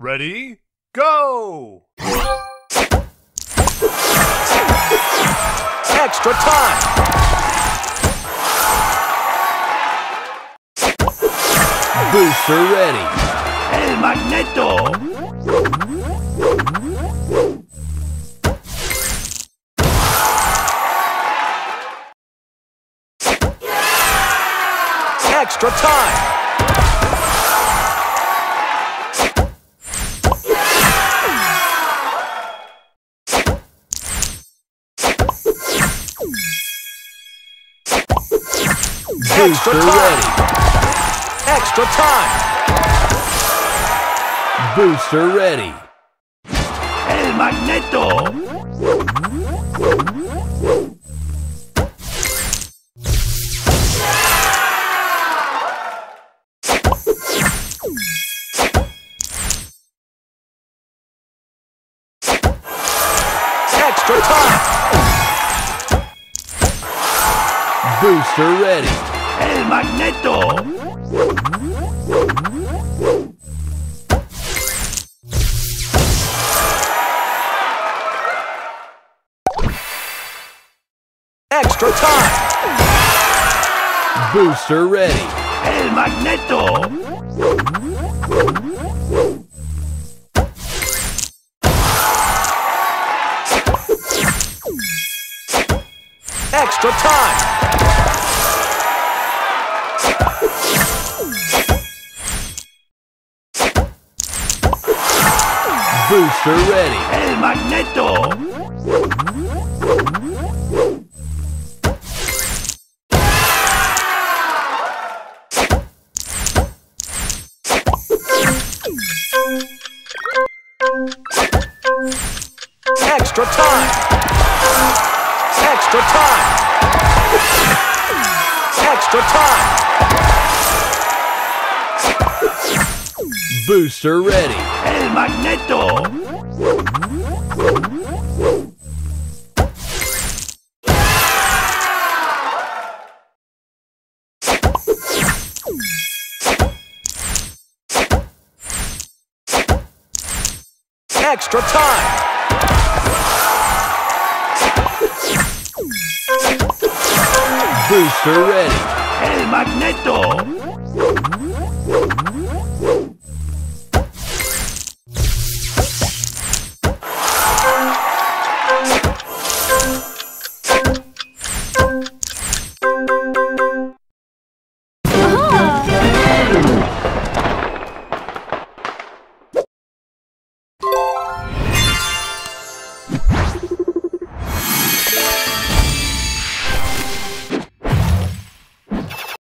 Ready? Go! Extra time! Booster ready. ¡El Magneto! Extra time! Booster ready. Extra time! Booster ready. ¡El Magneto! Extra time! Booster ready. ¡El Magneto! Extra time! Booster ready. ¡El Magneto! Extra time! Booster ready. ¡El Magneto! Extra time! Extra time! Extra time! Booster ready. ¡El Magneto! Extra time! Booster ready. ¡El Magneto!